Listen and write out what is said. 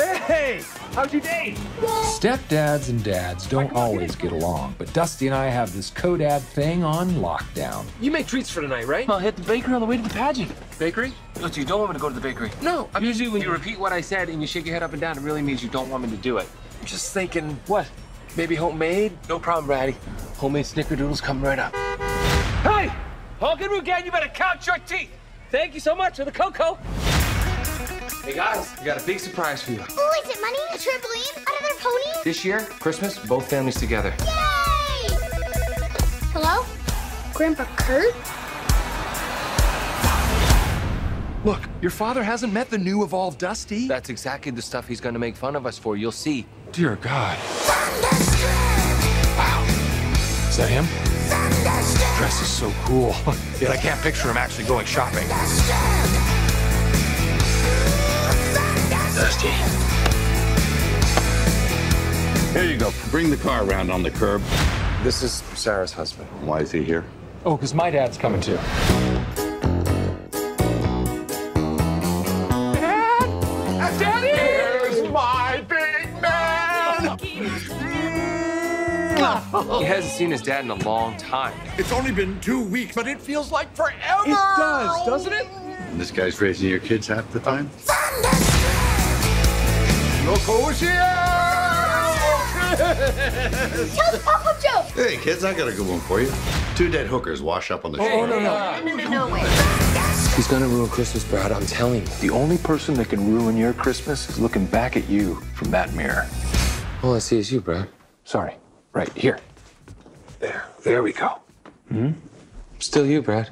Hey, how's your day? Stepdads and dads don't always get along, but Dusty and I have this co-dad thing on lockdown. You make treats for tonight, right? I'll hit the bakery on the way to the pageant. Bakery? Look, you don't want me to go to the bakery. No. I usually when you repeat what I said and you shake your head up and down, it really means you don't want me to do it. I'm just thinking, What? maybe homemade? No problem, Ratty. Homemade snickerdoodles coming right up. Hey! Hogan Rugan, you better count your teeth! Thank you so much for the cocoa. Hey guys, I got a big surprise for you. Oh, is it money? A trampoline? Another pony? This year, Christmas, both families together. Yay! Hello? Grandpa Kurt? Look, your father hasn't met the new evolved Dusty. That's exactly the stuff he's gonna make fun of us for. You'll see. Dear God. Wow. Is that him? Dress is so cool. Yet I can't picture him actually going shopping. Dusty. Here you go. Bring the car around on the curb. This is Sarah's husband. Why is he here? Oh, because my dad's coming too. Dad! Daddy! Here's my big man! He hasn't seen his dad in a long time. It's only been two weeks, but it feels like forever. It does, doesn't it? And this guy's raising your kids half the time? Look who's here! Tell the pop-up joke! Hey, kids, I got a good one for you. Two dead hookers wash up on the shore. Oh, no, no. No, no, no, wait. He's gonna ruin Christmas, Brad. I'm telling you. The only person that can ruin your Christmas is looking back at you from that mirror. All I see is you, Brad. Sorry. Right here. There. There we go. Hmm. Still you, Brad.